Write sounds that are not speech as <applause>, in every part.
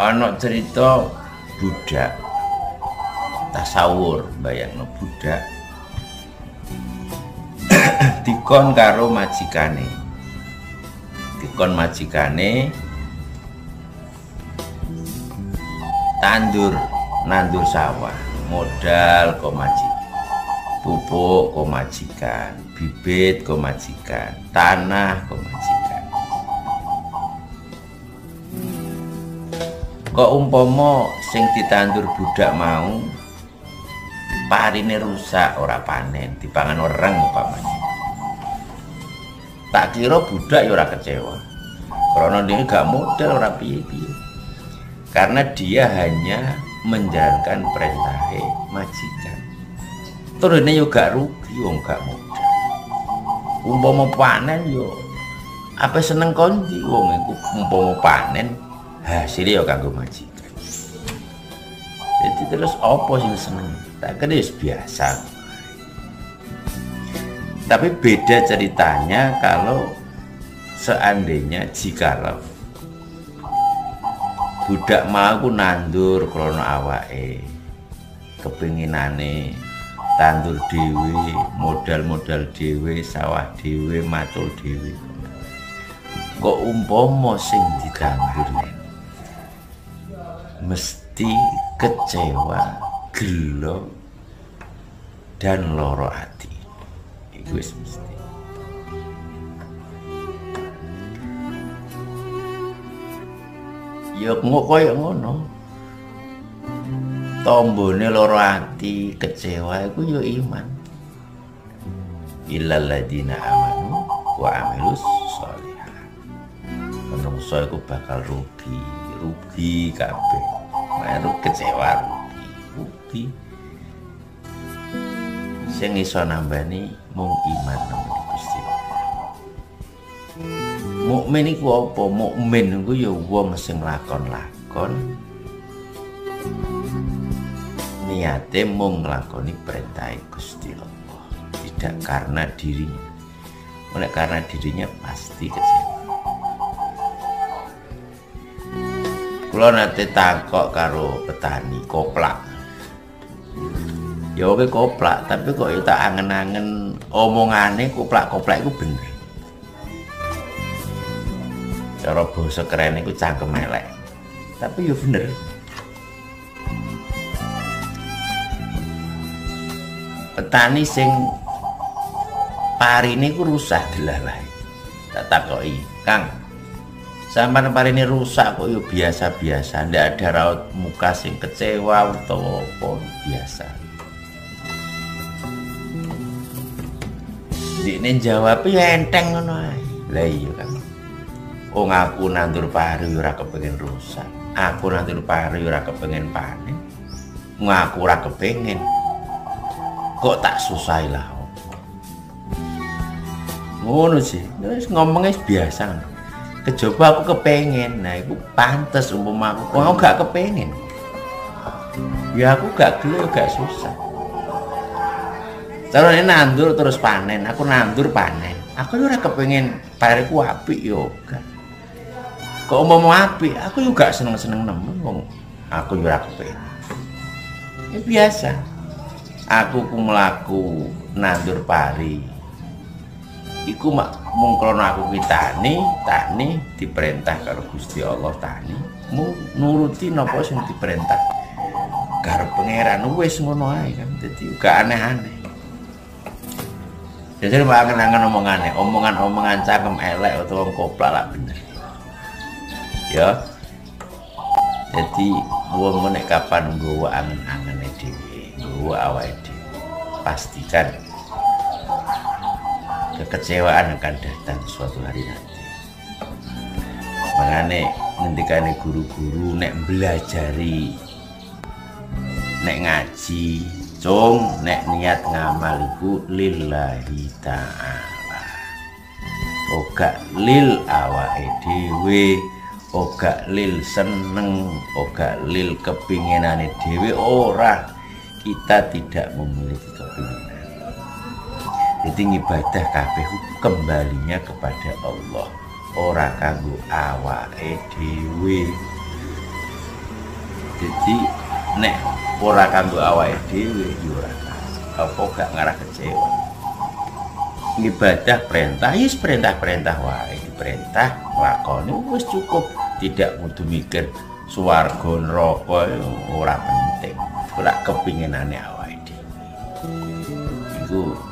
ana cerita budak. Tasawur bayangno budak. <clears throat> Dikon karo majikane. Dikon majikane tandur nandur sawah. Modal kok pupuk kok majikan bibit kok majikan tanah kok kok umpomo sing ditandur budak mau parine rusak ora panen dipangan orang umpamanya tak kira budak ya ora kecewa. Karena dia gak modal ora piye-piye. Karena dia hanya menjalankan perintah majikan. Terus ini juga rugi wong gak modal. Umpama panen yo apa seneng kondi wong iku? Umpama panen hasilnya ya kanggo majikan jadi terus apa sih seneng? Tak kira biasa. Tapi beda ceritanya kalau seandainya jika budak mau nandur krono awake kepinginane tandur dewi modal-modal dewi sawah dewi macul dewi kok umpomo sing ditandur mesti kecewa gelo dan loro hati itu mesti. Ya kok koyo ngono. Tombone loro ati kecewa iku ya iman. Illal ladina amanu wa amilus sholihat menungso iku bakal rugi rugi kabeh. Meru kecewa rugi rugi. Sing iso nambani mung iman nang Gusti mukmin iku apa? Mukmin iku ya wong sing lakon-lakon. Niate mung nglakoni perintah Gusti Allah. Tidak karena dirinya. Oleh karena dirinya pasti kecewa kula nate takok karo petani koplak. Ya oke koplak tapi kok ya tak angen-angen omongane koplak-koplak itu bener. Cara bahasa keren itu cangkem elek. Tapi ya bener. Petani sing parine ku rusak dilalai tak takoki Kang sampean parine rusak kok yo biasa-biasa ndak ada raut muka sing kecewa utawa apa biasa Dikne jawab ya enteng ngono. Lah iya kan. Wong aku nandur pari ora kepengin rusak. Aku nandur pari ora kepengin panen. Ngaku ora kepengin. Kok tak susah lah. Ngono sih. Ngomongnya biasa. Kecoba aku kepengen. Nah, itu pantes umpama aku. Kok aku gak kepengen. Ya aku gak gelo gak susah. Carane nandur terus panen, aku nandur panen. Aku ora kepengin pariku apik yo gak. Kok mau apik, aku juga seneng-seneng nemen wong aku yo ora kepengin. Ya biasa. Aku ku mlaku nandur pari. Iku mak mung krana aku ki tani, tani diperintah karo Gusti Allah tani, mu nuruti napa sing diperintah karo pangeran wis ngono ae kan. Dadi gak aneh-aneh. Jadi mau angen-angen omongannya, omongan-omongan cangkem elek atau wong koplak lah bener. Ya. Jadi wong menek kapan nggawa angen-angene dhewe, nggawa awake dhewe. Pastikan kekecewaan akan datang suatu hari nanti. Makanya ngendikane guru-guru nek belajari nek ngaji Cung nek niat ngamal iku lillahi ta'ala. Oga lil awake dhewe, oga lil seneng, oga lil kepinginane dhewe ora. Kita tidak memiliki kepinginan. Jadi ibadah kabeh kembalinya kepada Allah. Ora kanggo awake dhewe. jadi nek ora kanggo awake dhewe yo ora apa gak ngarah kecewa? Ibadah perintah yes perintah-perintah wae. Perintah lakoni wis cukup. Tidak kudu mikir swarga neraka ora penting. Ora kepinginane awake dhewe. Iku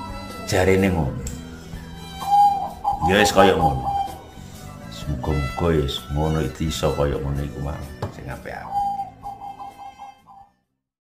jarene ngono. Ya wis kaya ngono. Wis ngono iki iso kaya ngono iku mah sing apik-apik